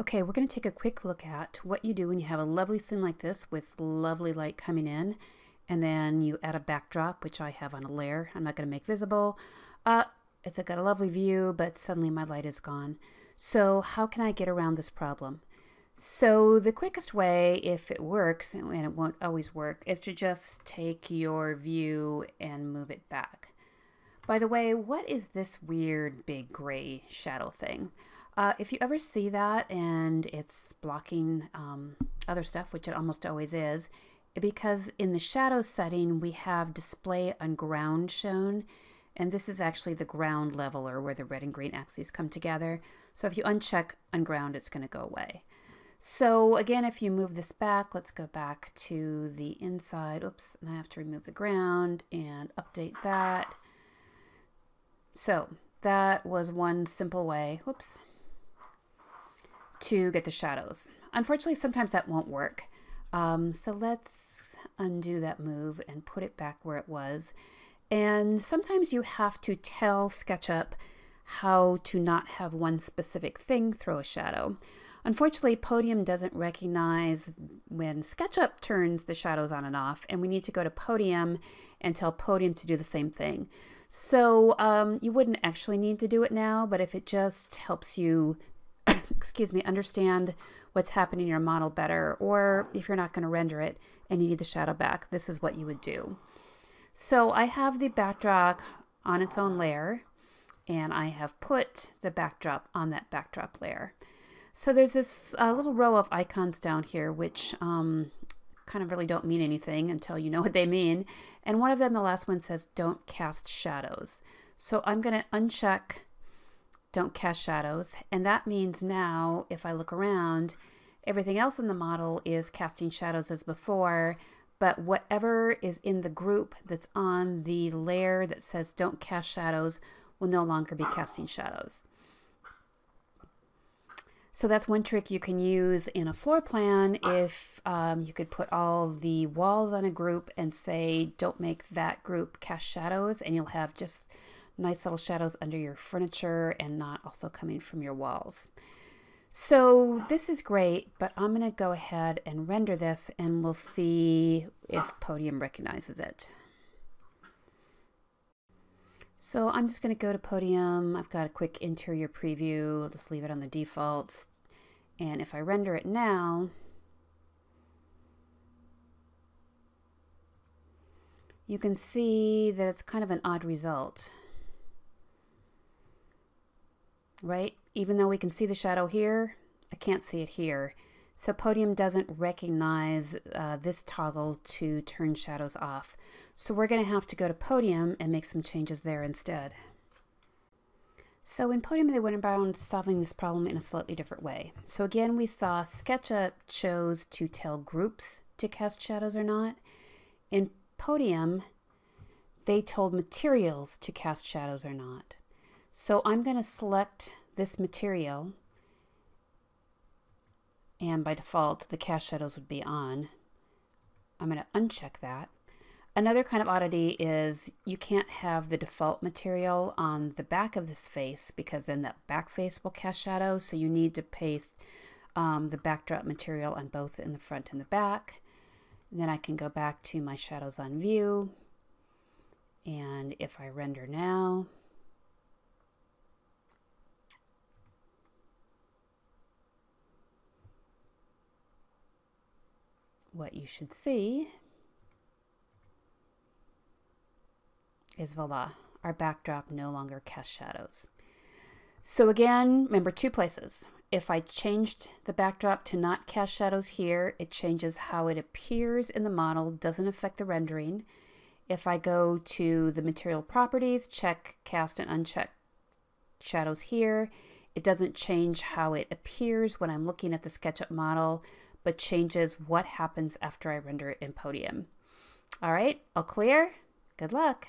Okay, we're going to take a quick look at what you do when you have a lovely scene like this with lovely light coming in and then you add a backdrop, which I have on a layer. I'm not going to make visible. Uh, it's got a lovely view, but suddenly my light is gone. So how can I get around this problem? So the quickest way, if it works, and it won't always work, is to just take your view and move it back. By the way, what is this weird big gray shadow thing? Uh, if you ever see that and it's blocking um, other stuff, which it almost always is, because in the shadow setting we have display on ground shown, and this is actually the ground level or where the red and green axes come together. So if you uncheck on ground, it's going to go away. So again, if you move this back, let's go back to the inside. Oops, and I have to remove the ground and update that. So that was one simple way. Whoops to get the shadows. Unfortunately, sometimes that won't work. Um, so let's undo that move and put it back where it was. And sometimes you have to tell SketchUp how to not have one specific thing throw a shadow. Unfortunately, Podium doesn't recognize when SketchUp turns the shadows on and off, and we need to go to Podium and tell Podium to do the same thing. So um, you wouldn't actually need to do it now, but if it just helps you excuse me, understand what's happening in your model better, or if you're not going to render it and you need the shadow back, this is what you would do. So I have the backdrop on its own layer, and I have put the backdrop on that backdrop layer. So there's this uh, little row of icons down here, which um, kind of really don't mean anything until you know what they mean. And one of them, the last one, says don't cast shadows. So I'm going to uncheck don't cast shadows. And that means now, if I look around, everything else in the model is casting shadows as before, but whatever is in the group that's on the layer that says don't cast shadows will no longer be casting shadows. So that's one trick you can use in a floor plan if um, you could put all the walls on a group and say don't make that group cast shadows and you'll have just nice little shadows under your furniture and not also coming from your walls. So this is great, but I'm going to go ahead and render this and we'll see if Podium recognizes it. So I'm just going to go to Podium. I've got a quick interior preview. I'll just leave it on the defaults. And if I render it now, you can see that it's kind of an odd result right? Even though we can see the shadow here, I can't see it here. So Podium doesn't recognize uh, this toggle to turn shadows off. So we're going to have to go to Podium and make some changes there instead. So in Podium, they went about solving this problem in a slightly different way. So again, we saw SketchUp chose to tell groups to cast shadows or not. In Podium, they told materials to cast shadows or not. So I'm going to select this material and by default the cast shadows would be on. I'm going to uncheck that. Another kind of oddity is you can't have the default material on the back of this face because then that back face will cast shadows. So you need to paste um, the backdrop material on both in the front and the back. And then I can go back to my shadows on view. And if I render now, what you should see is voila, our backdrop no longer casts shadows. So again, remember two places. If I changed the backdrop to not cast shadows here, it changes how it appears in the model, doesn't affect the rendering. If I go to the material properties, check cast and uncheck shadows here, it doesn't change how it appears when I'm looking at the SketchUp model, but changes what happens after I render it in Podium. All right, all clear? Good luck.